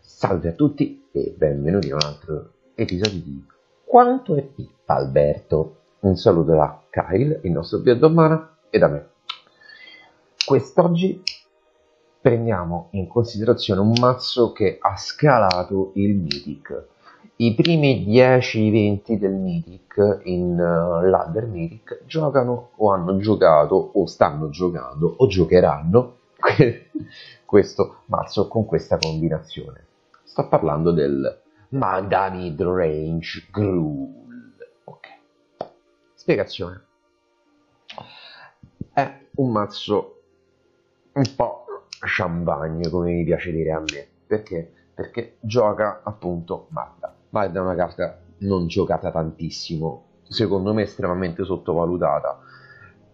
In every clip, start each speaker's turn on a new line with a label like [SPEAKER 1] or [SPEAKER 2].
[SPEAKER 1] Salve a tutti e benvenuti a un altro episodio di Quanto è pippa Alberto? Un saluto da Kyle, il nostro biodomana, e da me. Quest'oggi prendiamo in considerazione un mazzo che ha scalato il Mythic. I primi 10-20 del Mythic in uh, ladder Mythic giocano o hanno giocato o stanno giocando o giocheranno questo mazzo con questa combinazione. Sto parlando del Magda Midrange Gruul. Ok. Spiegazione. È un mazzo un po' champagne, come mi piace dire a me. Perché? Perché gioca appunto Magda. Magda è una carta non giocata tantissimo, secondo me estremamente sottovalutata.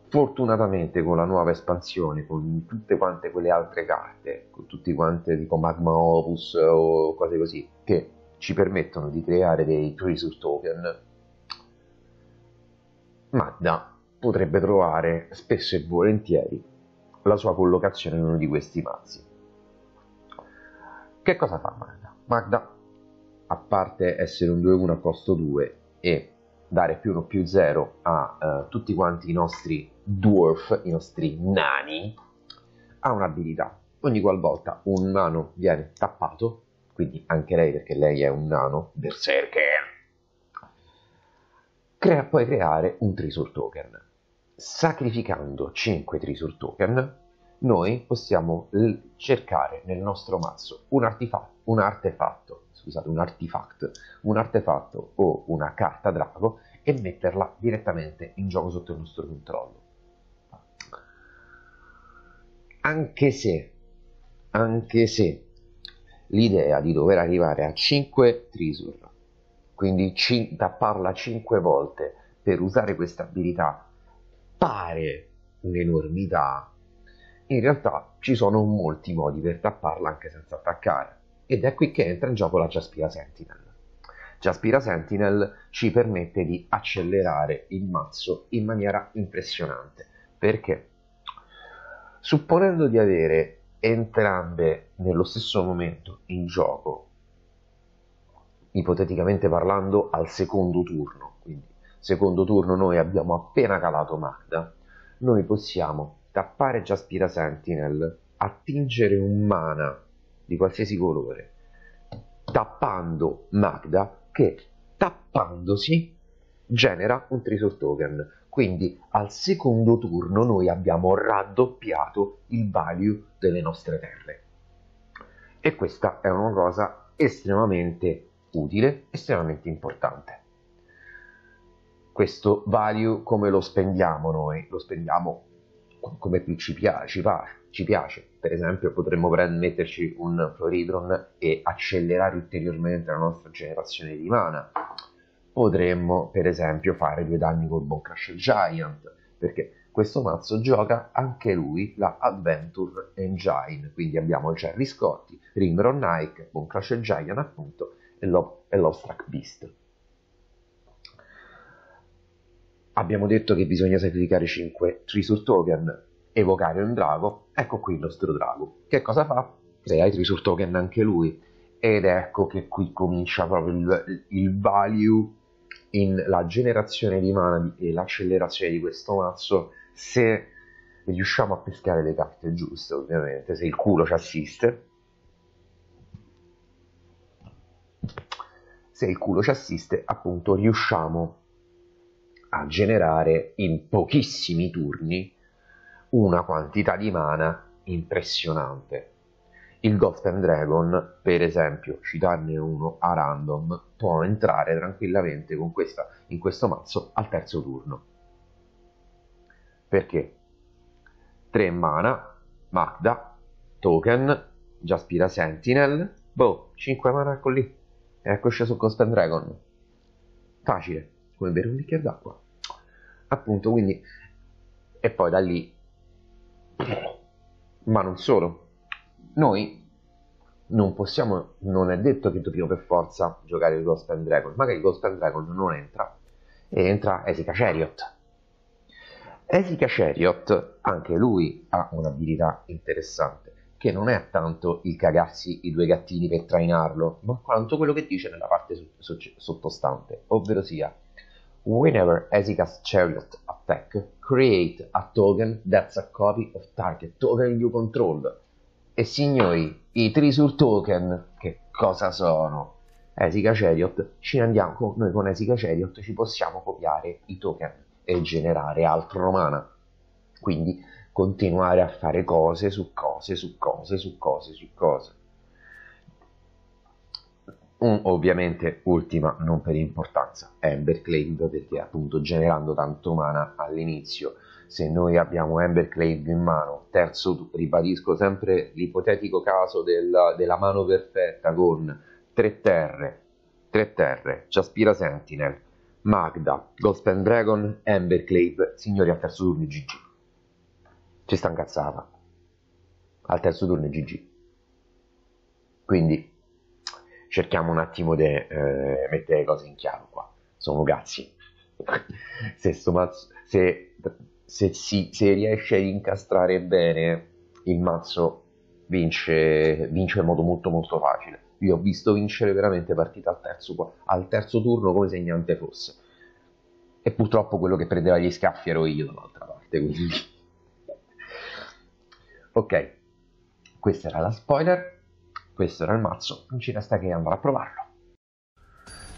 [SPEAKER 1] Fortunatamente con la nuova espansione, con tutte quante quelle altre carte, con tutti quante tipo Magma Opus o cose così, che ci permettono di creare dei treasure token, Magda potrebbe trovare spesso e volentieri la sua collocazione in uno di questi mazzi. Che cosa fa Magda? Magda, a parte essere un 2-1 a costo 2 e dare più 1 più 0 a uh, tutti quanti i nostri dwarf, i nostri nani, ha un'abilità. Ogni qualvolta un nano viene tappato, quindi anche lei perché lei è un nano, berserker, crea, puoi creare un treasure token. Sacrificando 5 treasure token, noi possiamo cercare nel nostro mazzo un artefatto, un artefatto, scusate, un artifact, un artefatto o una carta drago e metterla direttamente in gioco sotto il nostro controllo. Anche se, anche se l'idea di dover arrivare a 5 treasure, quindi cin- tapparla 5 volte per usare questa abilità pare un'enormità, in realtà ci sono molti modi per tapparla anche senza attaccare. Ed è qui che entra in gioco la Jaspira Sentinel. Jaspira Sentinel ci permette di accelerare il mazzo in maniera impressionante. Perché? Supponendo di avere entrambe nello stesso momento in gioco, ipoteticamente parlando al secondo turno, quindi secondo turno noi abbiamo appena calato Magda, noi possiamo tappare Jaspira Sentinel, attingere un mana di qualsiasi colore, tappando Magda che tappandosi genera un treasure token. Quindi al secondo turno noi abbiamo raddoppiato il value delle nostre terre. E questa è una cosa estremamente utile, estremamente importante. Questo value come lo spendiamo noi? Lo spendiamo come ci piace, ci piace, ci piace. Per esempio potremmo metterci un Floridron e accelerare ulteriormente la nostra generazione di mana. Potremmo per esempio fare due danni col Bone Crush Giant, perché questo mazzo gioca anche lui la Adventure Engine, quindi abbiamo Jerry Scotti, Rimron Nike, Bone Crush Giant appunto e, Lo- e Lostrack Beast. Abbiamo detto che bisogna sacrificare 5 Treasure Token, evocare un drago, ecco qui il nostro drago. Che cosa fa? Crea i Treasure Token anche lui. Ed ecco che qui comincia proprio il, il value in la generazione di mana e l'accelerazione di questo mazzo se riusciamo a pescare le carte giuste, ovviamente, se il culo ci assiste. Se il culo ci assiste, appunto, riusciamo a generare in pochissimi turni una quantità di mana impressionante. Il and Dragon, per esempio, citarne uno a random, può entrare tranquillamente con questa, in questo mazzo al terzo turno. Perché? 3 mana, Magda, token, Jaspira Sentinel, boh, 5 mana ecco lì. Ecco sceso and Dragon. Facile come bere un bicchiere d'acqua. Appunto, quindi, e poi da lì, ma non solo, noi non possiamo, non è detto che dobbiamo per forza giocare il Ghost and Dragon, magari il Ghost and Dragon non entra e entra Esica Chariot. Esica Chariot, anche lui ha un'abilità interessante, che non è tanto il cagarsi i due gattini per trainarlo, ma quanto quello che dice nella parte sottostante, ovvero sia Whenever Esica's Chariot attack, create a token that's a copy of target token you control. E signori, i Trisur token, che cosa sono? Esica Chariot, ci andiamo, noi con Esica Chariot ci possiamo copiare i token e generare altro mana. Quindi continuare a fare cose su cose su cose su cose su cose. Un, ovviamente ultima, non per importanza, Emberclave perché appunto generando tanto mana all'inizio, se noi abbiamo Emberclave in mano, terzo, ribadisco sempre l'ipotetico caso della, della mano perfetta con 3 terre, 3 terre, Jaspira Sentinel, Magda, and Dragon, Emberclave, signori al terzo turno GG. Ci sta incazzata. Al terzo turno GG. Quindi cerchiamo un attimo di eh, mettere le cose in chiaro qua. Sono cazzi. se, se, se, si, se riesce a incastrare bene il mazzo vince, vince in modo molto molto facile io ho visto vincere veramente partita al terzo, al terzo turno come se niente fosse. E purtroppo quello che prendeva gli scaffi ero io dall'altra parte, quindi... ok, questa era la spoiler, questo era il mazzo, non ci resta che andare a provarlo.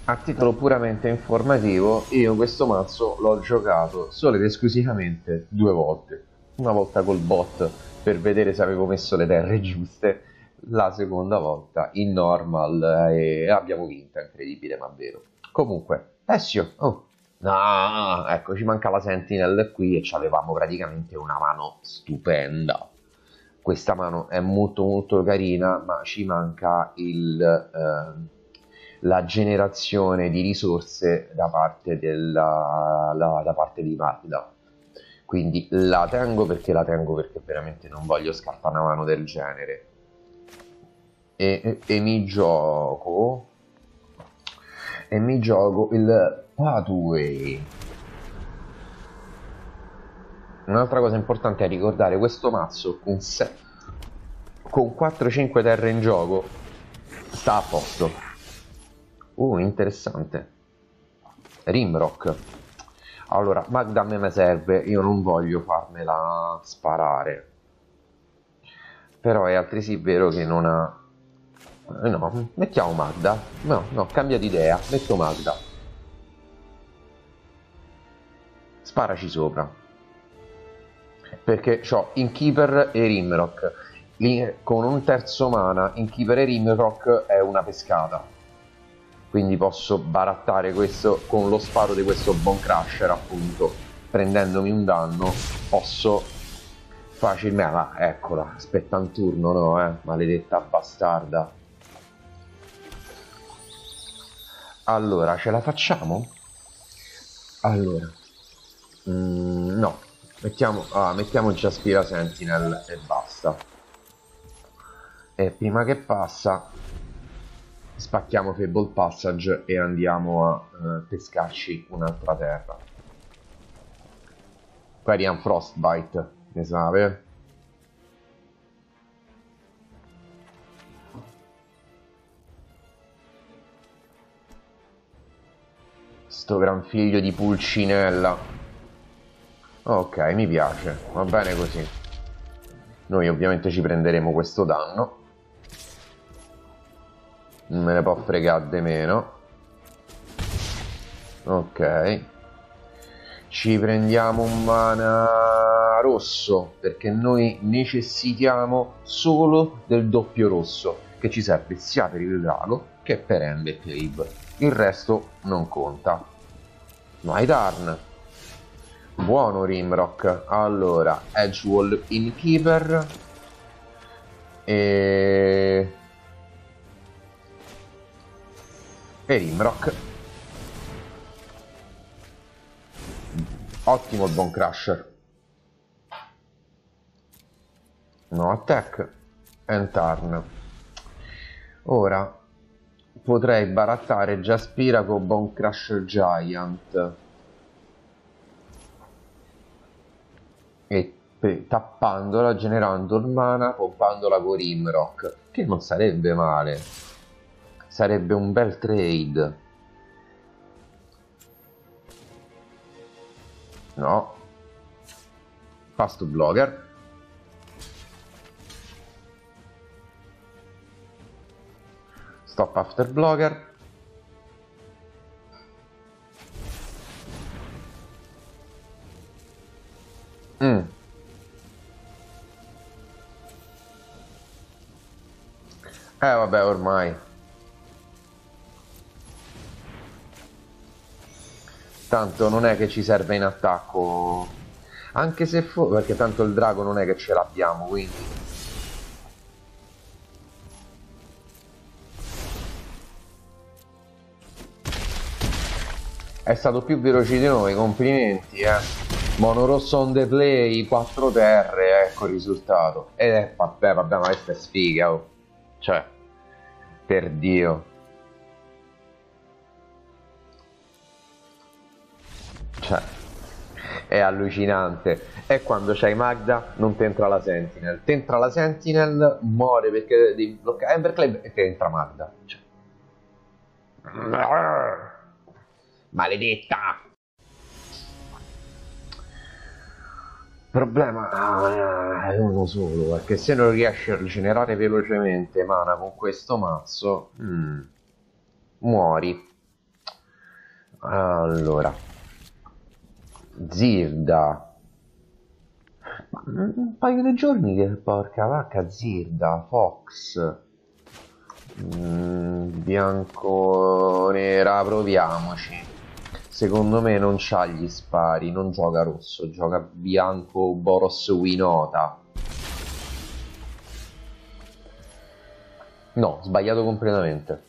[SPEAKER 1] A titolo puramente informativo, io questo mazzo l'ho giocato solo ed esclusivamente due volte. Una volta col bot per vedere se avevo messo le terre giuste la seconda volta in normal e abbiamo vinto, è incredibile ma vero. Comunque, Essio, oh, no, ecco, ci manca la Sentinel qui e avevamo praticamente una mano stupenda. Questa mano è molto molto carina, ma ci manca il, eh, la generazione di risorse da parte, della, la, da parte di Magda. Quindi la tengo perché la tengo perché veramente non voglio scappare una mano del genere e, e, mi gioco e mi gioco il pathway un'altra cosa importante è ricordare questo mazzo con, con 4-5 terre in gioco sta a posto uh interessante Rimrock allora Magda a me mi serve io non voglio farmela sparare però è altresì vero che non ha eh, no, mettiamo Magda. No, no, cambia di idea. Metto Magda. Sparaci sopra. Perché ho Inkeeper e Rimrock. Con un terzo mana, Inkeeper e Rimrock è una pescata. Quindi posso barattare questo con lo sparo di questo Bone Crusher, appunto. Prendendomi un danno, posso facilmente... Ah, eccola, aspetta un turno, no, eh? Maledetta bastarda. Allora, ce la facciamo? Allora, mm, no, mettiamo, ah, mettiamo Jaspira Sentinel e basta. E prima che passa, spacchiamo Fable Passage e andiamo a uh, pescarci un'altra terra. Quarian Frostbite, ne sa, Sto gran figlio di pulcinella. Ok, mi piace. Va bene così. Noi ovviamente ci prenderemo questo danno. Non me ne può fregare di meno. Ok. Ci prendiamo un mana rosso perché noi necessitiamo solo del doppio rosso che ci serve sia per il drago che per Ember Cave. Il resto non conta. My turn. Buono Rimrock. Allora, Edgewall Innkeeper. E... E Rimrock. Ottimo il Bone Crusher. No attack. And turn. Ora potrei barattare Jaspira con Bone Crusher Giant e tappandola, generando il mana, pompandola con Rimrock, che non sarebbe male. Sarebbe un bel trade. No. Fast blogger. Stop after blogger. Mm. Eh vabbè ormai. Tanto non è che ci serve in attacco. Anche se fu... perché tanto il drago non è che ce l'abbiamo, quindi... È stato più veloce di noi, complimenti, eh. Mono on the play, 4 terre, ecco il risultato. E eh, vabbè, vabbè, ma questa è sfiga, oh. Cioè, per Dio. Cioè, è allucinante. E quando c'hai Magda non ti entra la Sentinel. Ti entra la Sentinel, muore perché devi bloccare Ember Club e ti entra Magda. Cioè. Maledetta! Problema è uno solo, perché se non riesci a rigenerare velocemente mana con questo mazzo, mm, muori. Allora, Zirda. un paio di giorni che porca vacca Zirda, Fox. Mm, bianco nera, proviamoci. Secondo me non c'ha gli spari, non gioca rosso, gioca bianco Boros Winota. No, sbagliato completamente.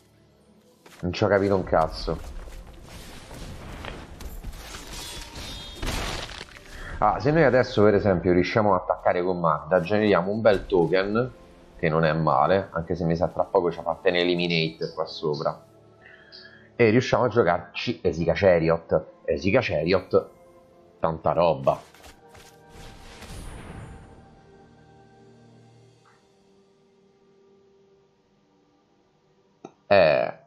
[SPEAKER 1] Non ci ho capito un cazzo. Ah, se noi adesso per esempio riusciamo ad attaccare con Magda, generiamo un bel token, che non è male, anche se mi sa tra poco ci ha fatto un eliminate qua sopra e riusciamo a giocarci Esica Chariot. Esica Chariot, tanta roba. Eh.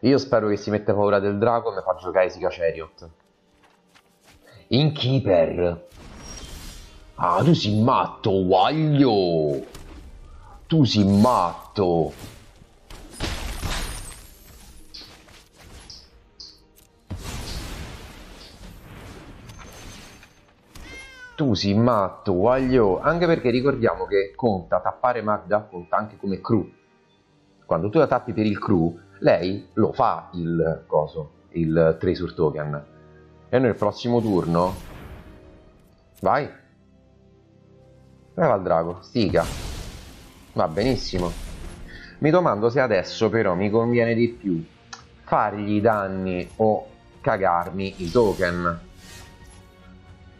[SPEAKER 1] Io spero che si metta paura del drago e mi fa giocare Esica Chariot. In Keeper. Ah, tu sei matto, guaglio! Tu sei matto! Tu sei matto, guaglio! Anche perché ricordiamo che conta tappare Magda, conta anche come crew. Quando tu la tappi per il crew, lei lo fa il coso, il treasure token. E nel prossimo turno... Vai! Leva il drago, stiga. Va benissimo. Mi domando se adesso però mi conviene di più fargli danni o cagarmi i token.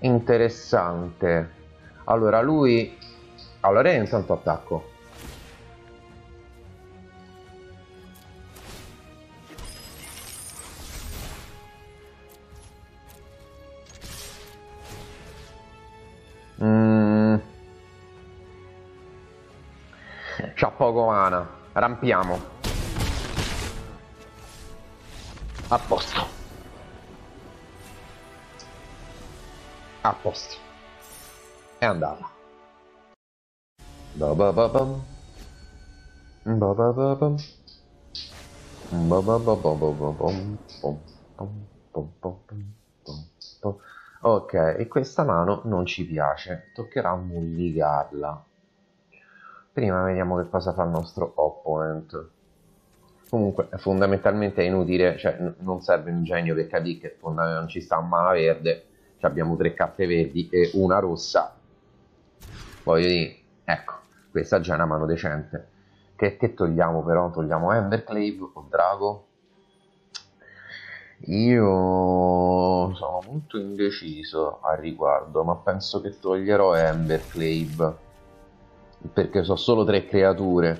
[SPEAKER 1] Interessante. Allora lui... Allora io intanto attacco. C'ha poco mana. Rampiamo. A posto. A posto. È andata. Ba ba ba bam. Ba ba ba bam. Ba ba ba ba ba ba bom. Bom. Bom. Bom. Bom. Bom. Ok, e questa mano non ci piace. Toccherà mulligarla prima vediamo che cosa fa il nostro opponent comunque fondamentalmente è inutile cioè non serve un genio per capire che non ci sta un mana verde abbiamo tre carte verdi e una rossa voglio dire ecco questa già è una mano decente che, che togliamo però? togliamo Emberclave o Drago? io sono molto indeciso al riguardo ma penso che toglierò Emberclave perché so solo tre creature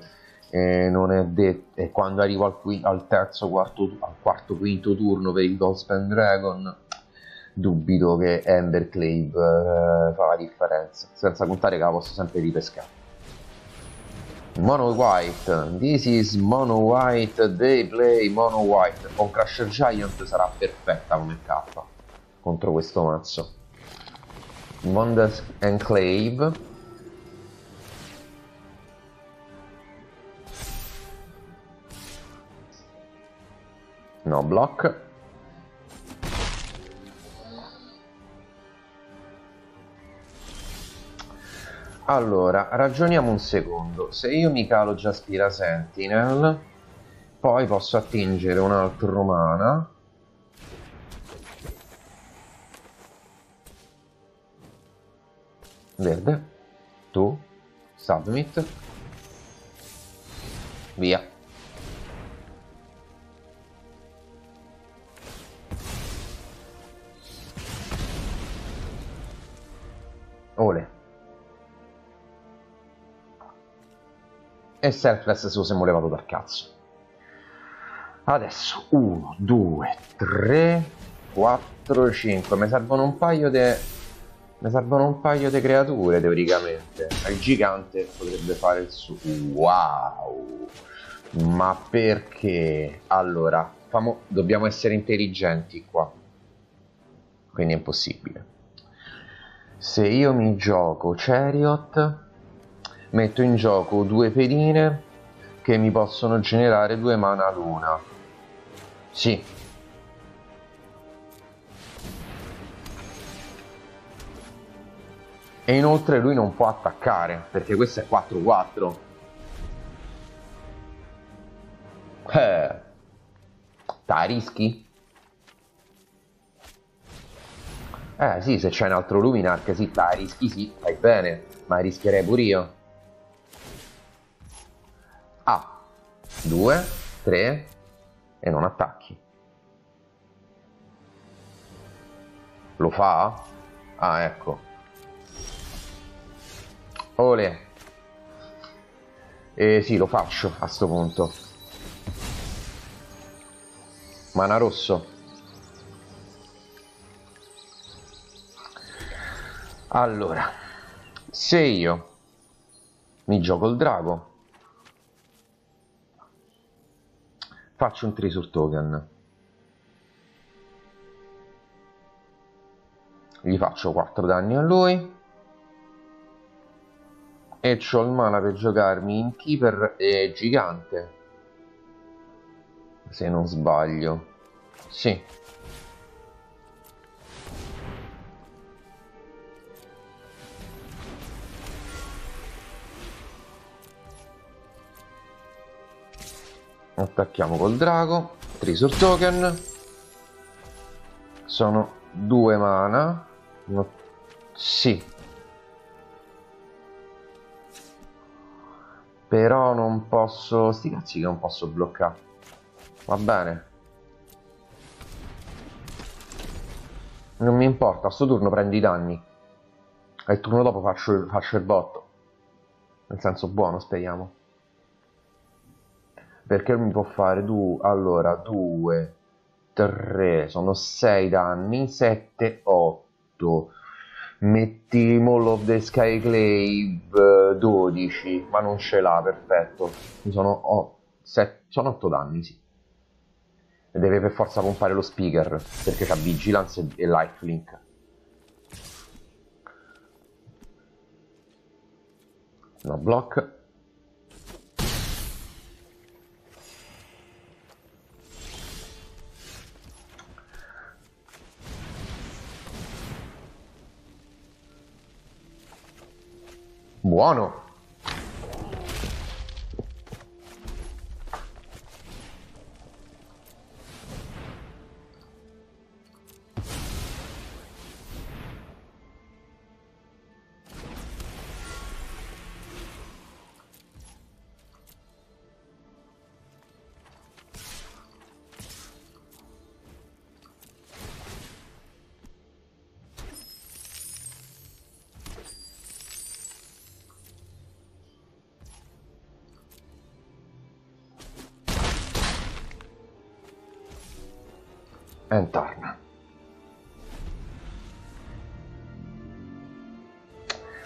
[SPEAKER 1] e detto e quando arrivo al, qui, al terzo quarto al quarto quinto turno per il and Dragon dubito che Ember Clave eh, fa la differenza senza contare che la posso sempre ripescare. Mono White this is Mono White they play Mono White. Con Crusher Giant sarà perfetta come K contro questo mazzo. Mondas Enclave No block. Allora, ragioniamo un secondo. Se io mi calo già Spira Sentinel, poi posso attingere un altro mana. Verde. Tu. Submit. Via. E Selfless se lo siamo levato dal cazzo. Adesso 1, 2, 3, 4, 5. Mi servono un paio di... Mi servono un paio di creature teoricamente. Il gigante potrebbe fare il suo... Wow! Ma perché? Allora, famo... dobbiamo essere intelligenti qua. Quindi è impossibile se io mi gioco Chariot metto in gioco due pedine che mi possono generare due mana l'una sì e inoltre lui non può attaccare perché questo è 4-4 eh ta rischi? Eh sì, se c'è un altro Luminark, sì, la rischi sì, fai bene, ma rischierei pure io. 2, 3 e non attacchi. Lo fa? Ah, ecco. Ole. E sì, lo faccio a sto punto. Mana rosso. Allora, se io mi gioco il drago, faccio un treasure token, gli faccio 4 danni a lui. E ho il mana per giocarmi in keeper e gigante. Se non sbaglio. Sì attacchiamo col drago. Treasure token. Sono due mana. No, sì. Però non posso sti cazzi che non posso bloccare. Va bene. Non mi importa a sto turno prendi i danni. E il turno dopo faccio, faccio il botto. Nel senso buono speriamo perché mi può fare due? Allora 2 3 sono 6 danni 7 8 metti Mall of the Skyclave 12 ma non ce l'ha perfetto. Sono, oh, 7, sono 8 danni sì. E deve per forza pompare lo speaker perché c'ha vigilance e lifelink no block Buono.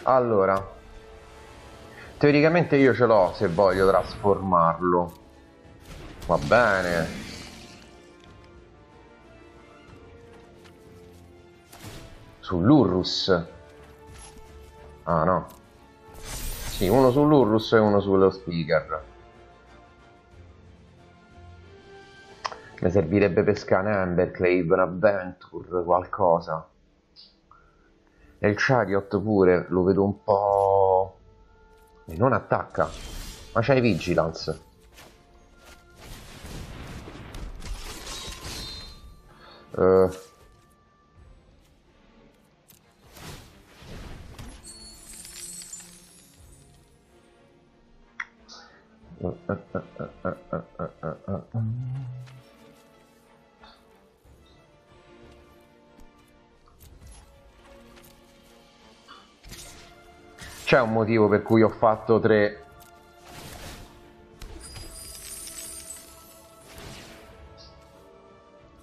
[SPEAKER 1] Allora, teoricamente io ce l'ho se voglio trasformarlo. Va bene. Sull'Urrus. Ah no. Sì, uno sull'Urrus e uno sullo speaker. Mi servirebbe pescare Emberclave, un Adventure, qualcosa. E il Chariot pure, lo vedo un po'... E non attacca. Ma c'hai Vigilance. Uh. Uh, uh, C'è un motivo per cui ho fatto tre...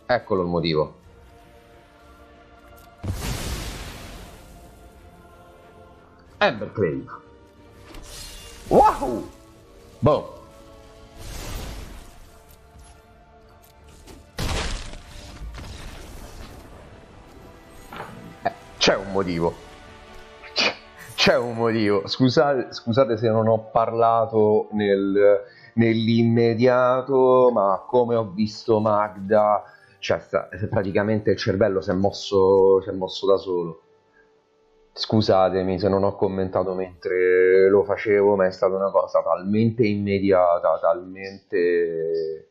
[SPEAKER 1] Eccolo il motivo. Emberclave. Wow! Boh. Eh, c'è un motivo. C'è un motivo, scusate, scusate se non ho parlato nel, nell'immediato, ma come ho visto Magda, cioè sta, praticamente il cervello si è, mosso, si è mosso da solo. Scusatemi se non ho commentato mentre lo facevo, ma è stata una cosa talmente immediata, talmente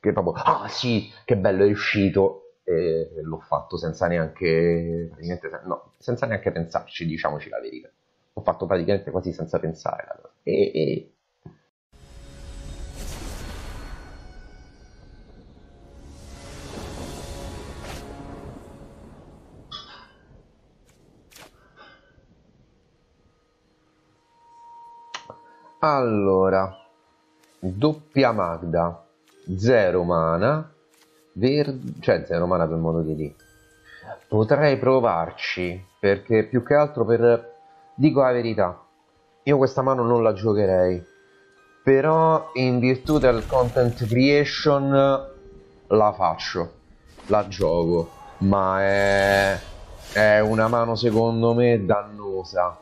[SPEAKER 1] che proprio, ah sì, che bello è uscito, e l'ho fatto senza neanche, no, senza neanche pensarci, diciamoci la verità. L'ho fatto praticamente quasi senza pensare la cosa. E, e... Allora, doppia Magda, zero mana, Verdi, cioè zero mana per modo di dire. Potrei provarci, perché più che altro per... Dico la verità, io questa mano non la giocherei, però in virtù del content creation la faccio, la gioco, ma è, è una mano secondo me dannosa.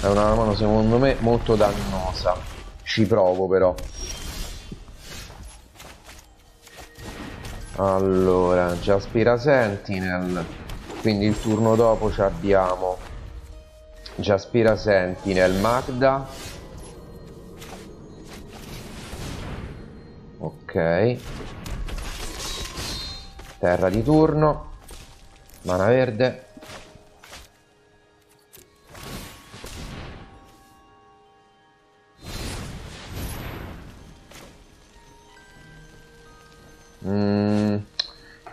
[SPEAKER 1] È una mano secondo me molto dannosa. Ci provo però. Allora, Jaspira Sentinel. Quindi il turno dopo ci abbiamo Jaspira Sentinel, Magda. Ok. Terra di turno. Mana verde.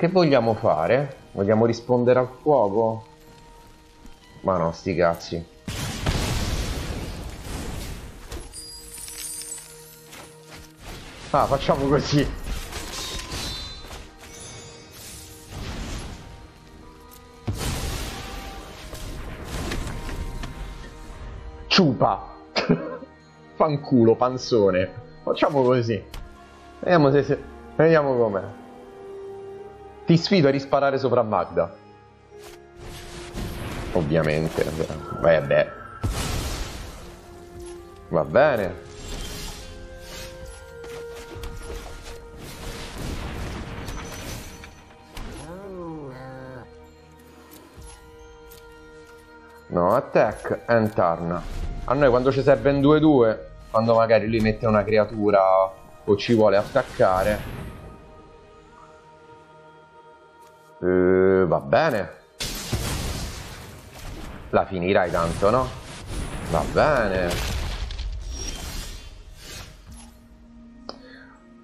[SPEAKER 1] Che vogliamo fare? Vogliamo rispondere al fuoco? Ma no, sti cazzi. Ah, facciamo così. Ciupa. Fanculo, panzone. Facciamo così. Vediamo se... se... Vediamo com'è. Ti sfido a risparare sopra Magda. Ovviamente. Beh, beh. Va bene. No, attack and turn. A noi quando ci serve un 2-2, quando magari lui mette una creatura o ci vuole attaccare, Uh, va bene. La finirai tanto, no? Va bene.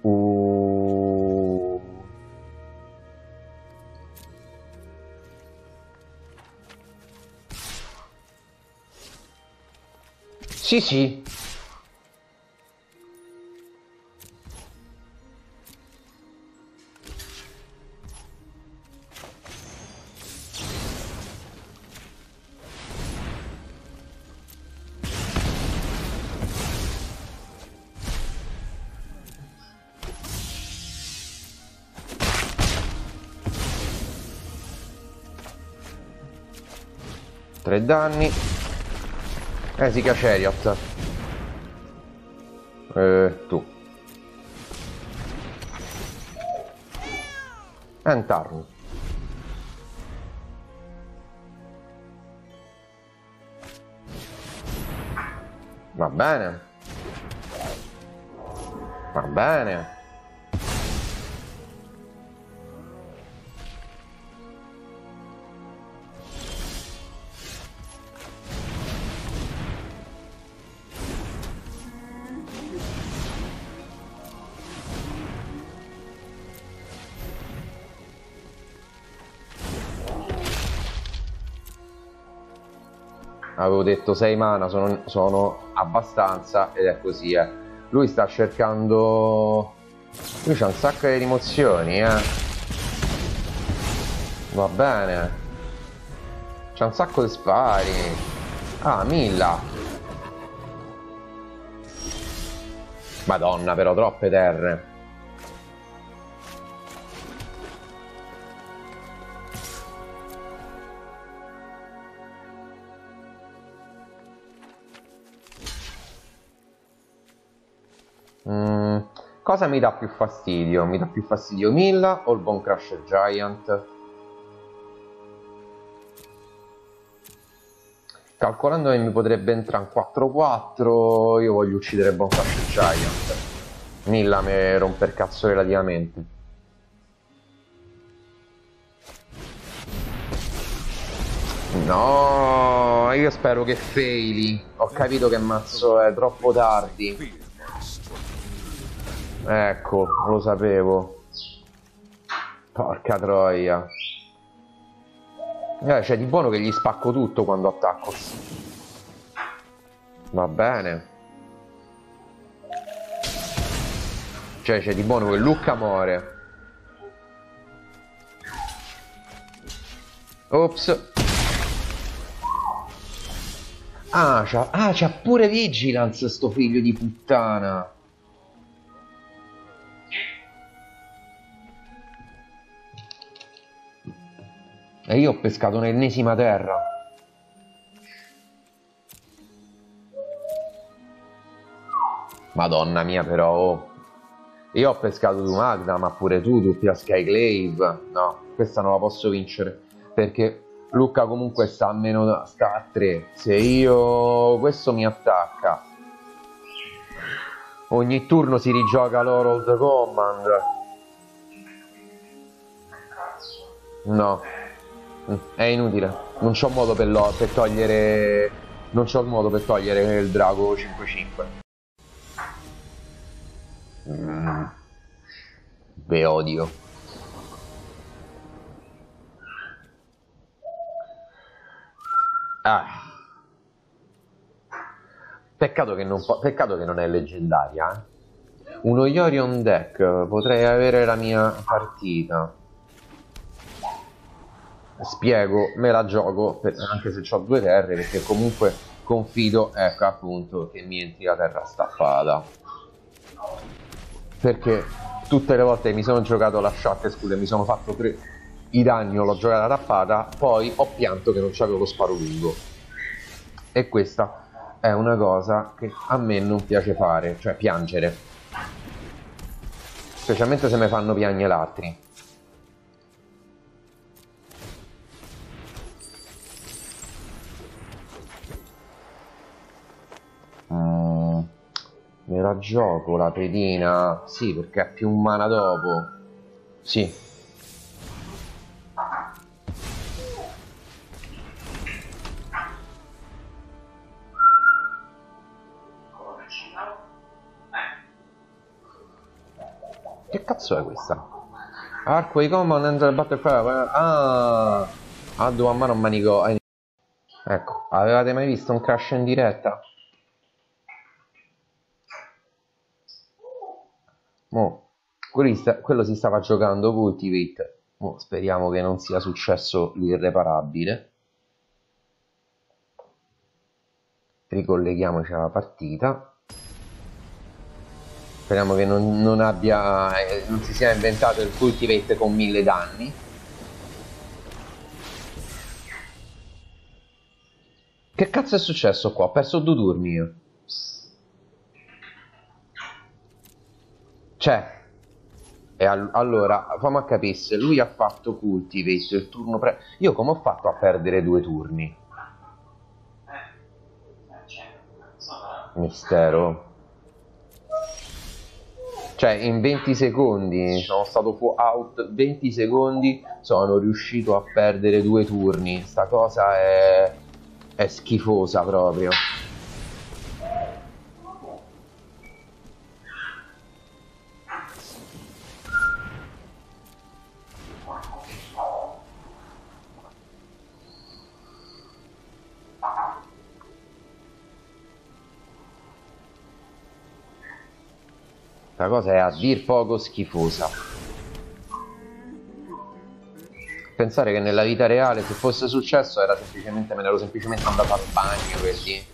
[SPEAKER 1] Uh. Sì, sì. 3 danni. Esica Chariot. Eh, tu. Entarn. Va bene. Va bene. Avevo detto 6 mana sono, sono, abbastanza ed è così eh. lui sta cercando lui c'ha un sacco di rimozioni eh. Va bene. C'ha un sacco di spari. Ah Milla. Madonna però troppe terre cosa mi dà più fastidio? Mi dà più fastidio Milla o il Bone Crusher Giant? Calcolando che mi potrebbe entrare un 4-4, io voglio uccidere Bone Crusher Giant. Milla mi rompe il cazzo relativamente. No, io spero che faili. Ho capito che mazzo è troppo tardi. Ecco, lo sapevo. Porca troia. Eh, c'è di buono che gli spacco tutto quando attacco. Va bene. Cioè, c'è di buono che Lucca muore. Ops. Ah, c'ha ah, pure Vigilance sto figlio di puttana. E io ho pescato l'ennesima terra. Madonna mia però, oh. Io ho pescato tu Magda, ma pure tu, doppia Skyclave. No, questa non la posso vincere. Perché Luca comunque sta a meno sta a 3. Se io questo mi attacca. Ogni turno si rigioca l'Orold Command. No. È inutile. Non c'ho modo per, lo, per togliere. Non c'ho modo per togliere il drago 5-5. Mm. Ve odio. Ah. Peccato che, non, peccato che non è leggendaria. Eh? Uno Yorion deck, potrei avere la mia partita spiego, me la gioco per, anche se ho due terre perché comunque confido, ecco appunto, che mi entri la terra staffata. Perché tutte le volte mi sono giocato la shot scusa, mi sono fatto tre i danni, l'ho giocata tappata, poi ho pianto che non c'avevo lo sparo lungo. E questa è una cosa che a me non piace fare, cioè piangere. Specialmente se mi fanno piangere altri. Me la gioco la pedina. Sì, perché ha più mana dopo. Sì. Che cazzo è questa? Arco di command enter battlefield. Ah, ha due a mano un manico. Ecco, avevate mai visto un crash in diretta? Mo, quello si stava giocando Cultivate. Mo, speriamo che non sia successo l'irreparabile. Ricolleghiamoci alla partita. Speriamo che non, non abbia. Eh, non si sia inventato il Cultivate con mille danni. Che cazzo è successo qua? Ho perso due turni io. Cioè, e all- allora, fammi capire, se lui ha fatto Cultivate il turno pre... Io come ho fatto a perdere due turni? Mistero. Cioè, in 20 secondi sono stato out 20 secondi, sono riuscito a perdere due turni. Sta cosa è, è schifosa proprio. Sta cosa è a dir poco schifosa. Pensare che nella vita reale se fosse successo era semplicemente me ne ero semplicemente andato al bagno per lì.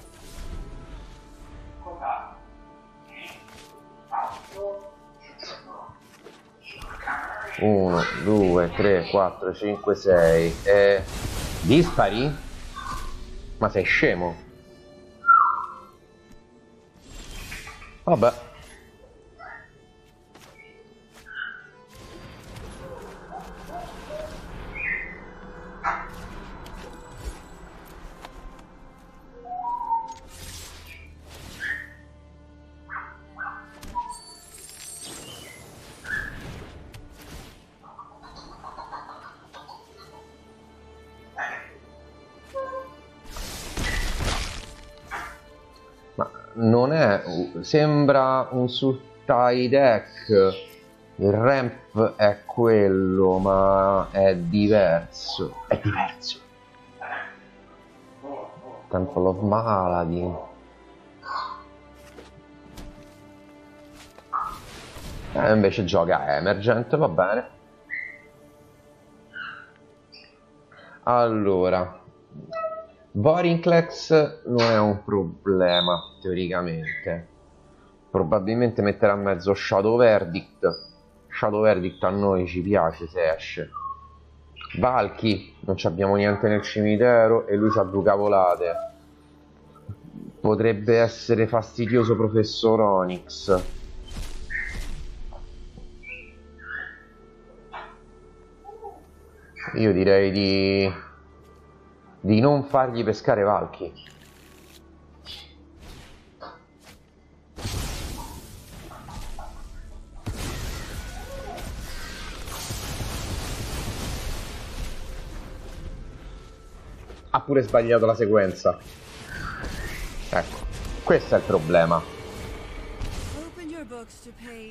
[SPEAKER 1] Uno, due, tre, quattro, cinque, sei. E... Dispari? Ma sei scemo? Vabbè. Sembra un sultai deck. Il ramp è quello, ma è diverso. È diverso. Temple of Malady. Eh, invece gioca Emergent, va bene. Allora, Vorinclex non è un problema, teoricamente. Probabilmente metterà a mezzo Shadow Verdict. Shadow Verdict a noi ci piace se esce. Valky, non abbiamo niente nel cimitero e lui c'ha due cavolate. Potrebbe essere fastidioso Professor Onyx. Io direi di, di non fargli pescare Valky. Pure sbagliato la sequenza. Ecco, questo è il problema.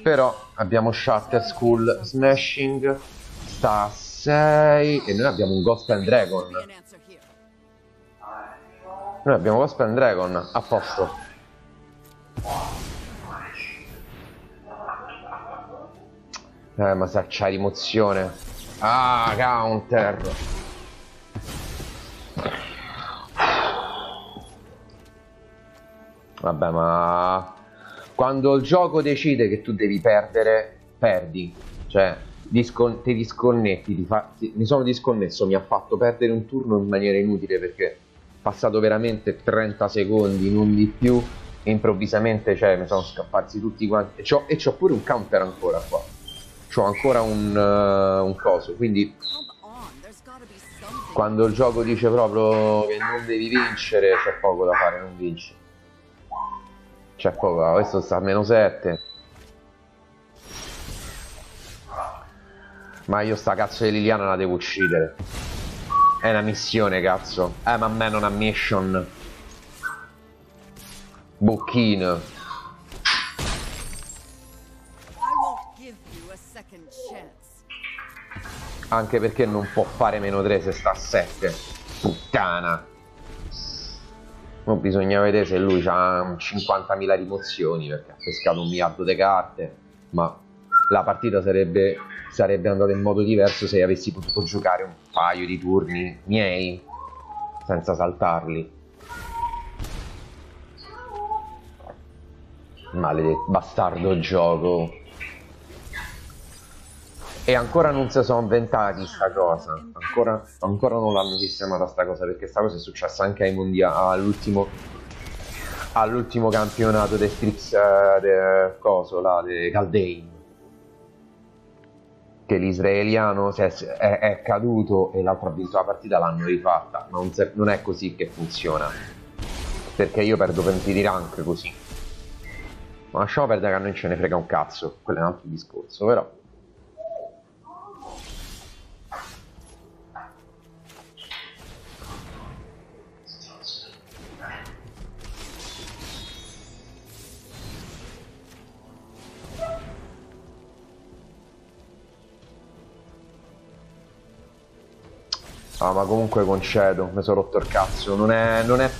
[SPEAKER 1] Però abbiamo Shatter School Smashing, sta a 6 e noi abbiamo un Ghost and Dragon. Noi abbiamo Ghost and Dragon, a posto. Eh, ma sa c'ha rimozione. Ah, counter. Vabbè, ma quando il gioco decide che tu devi perdere, perdi. Cioè, discon- ti disconnetti. ti fa- ti- mi sono disconnesso, mi ha fatto perdere un turno in maniera inutile perché passato veramente 30 secondi, non di più. E improvvisamente, cioè, mi sono scappati tutti quanti. E c'ho, pure un counter ancora qua. C'ho ancora un, eh, un coso. Quindi, quando il gioco dice proprio che non devi vincere, c'è poco da fare, non vinci. C'è poco, questo sta a meno 7. Ma io sta cazzo di Liliana la devo uccidere. È una missione, cazzo. Eh, ma a me non ha mission. Bocchino. Anche perché non può fare meno 3 se sta a 7. Puttana. Mo bisogna vedere se lui ha 50.000 rimozioni perché ha pescato un miliardo di carte. Ma la partita sarebbe, sarebbe andata in modo diverso se avessi potuto giocare un paio di turni miei senza saltarli. Maledetto bastardo gioco. E ancora non si sono inventati sta cosa, ancora, ancora non l'hanno sistemata sta cosa, perché sta cosa è successa anche all'ultimo, all'ultimo campionato del Strix, eh, de, coso là, de Caldein. Che l'israeliano è, è, è, caduto e l'altro ha vinto la partita, l'hanno rifatta, non, se, non è così che funziona. Perché io perdo punti di rank così. Ma lasciamo perdere che a noi ce ne frega un cazzo, quello è un altro discorso, però. Ah, ma comunque concedo, mi sono rotto il cazzo. Non è, non è,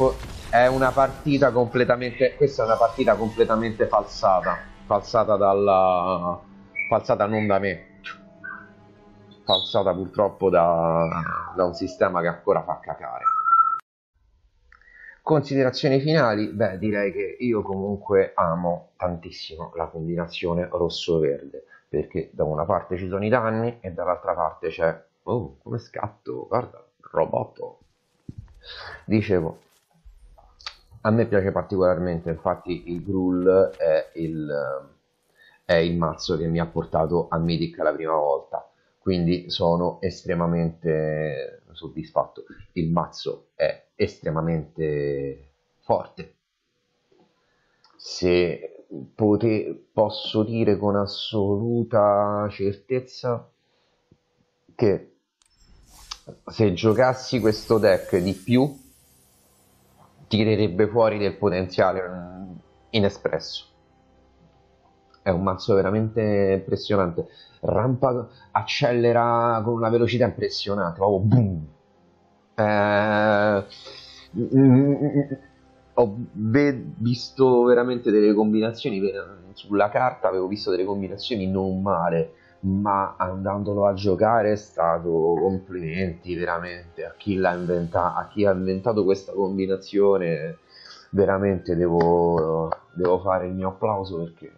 [SPEAKER 1] è una partita completamente. Questa è una partita completamente falsata. Falsata dalla. Falsata non da me. Falsata purtroppo da, da un sistema che ancora fa cacare. Considerazioni finali? Beh, direi che io comunque amo tantissimo la combinazione rosso-verde. Perché da una parte ci sono i danni e dall'altra parte c'è Oh, come scatto, guarda, robot. Dicevo, a me piace particolarmente, infatti il Gruul è il, è il mazzo che mi ha portato a Mythic la prima volta, quindi sono estremamente soddisfatto. Il mazzo è estremamente forte. Se pote, posso dire con assoluta certezza che se giocassi questo deck di più tirerebbe fuori del potenziale mm, inespresso. È un mazzo veramente impressionante. Rampa accelera con una velocità impressionante. Proprio boom. Eh, ho visto veramente delle combinazioni sulla carta avevo visto delle combinazioni non male ma andandolo a giocare è stato complimenti veramente. A chi l'ha inventato, a chi ha inventato questa combinazione veramente devo, devo fare il mio applauso perché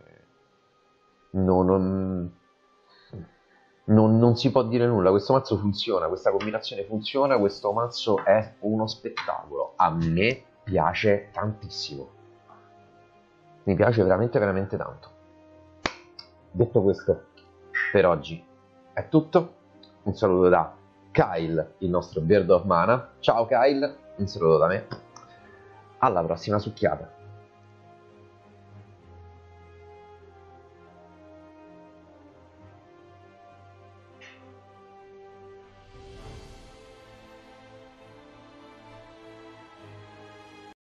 [SPEAKER 1] non, non, non, non, si può dire nulla, questo mazzo funziona, questa combinazione funziona, questo mazzo è uno spettacolo, a me piace tantissimo, mi piace veramente veramente tanto. Detto questo, per oggi è tutto. Un saluto da Kyle, il nostro Beard of Mana. Ciao Kyle, un saluto da me. Alla prossima succhiata.